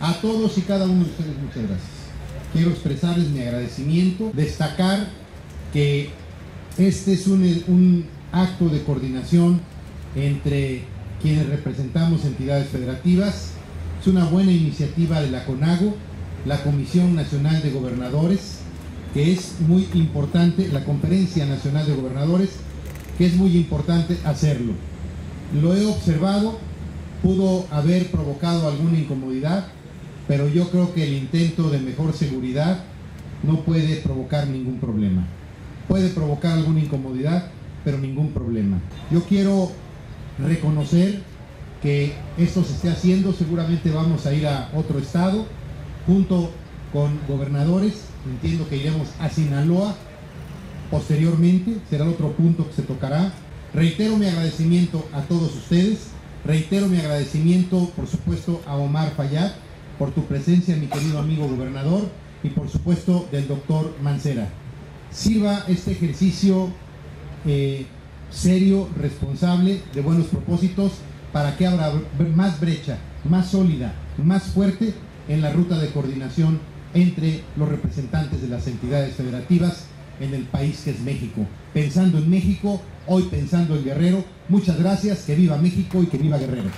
A todos y cada uno de ustedes muchas gracias. Quiero expresarles mi agradecimiento, destacar que este es un, acto de coordinación entre quienes representamos entidades federativas. Es una buena iniciativa de la CONAGO, la Comisión Nacional de Gobernadores, que es muy importante, la Conferencia Nacional de Gobernadores, que es muy importante hacerlo. Lo he observado, pudo haber provocado alguna incomodidad, pero yo creo que el intento de mejor seguridad no puede provocar ningún problema. Puede provocar alguna incomodidad, pero ningún problema. Yo quiero reconocer que esto se esté haciendo, seguramente vamos a ir a otro estado, junto con gobernadores, entiendo que iremos a Sinaloa posteriormente, será otro punto que se tocará. Reitero mi agradecimiento a todos ustedes, reitero mi agradecimiento por supuesto a Omar Fayad, por tu presencia, mi querido amigo gobernador, y por supuesto del doctor Mancera. Sirva este ejercicio eh, serio, responsable, de buenos propósitos, para que abra más brecha, más sólida, más fuerte en la ruta de coordinación entre los representantes de las entidades federativas en el país que es México. Pensando en México, hoy pensando en Guerrero, muchas gracias, que viva México y que viva Guerrero.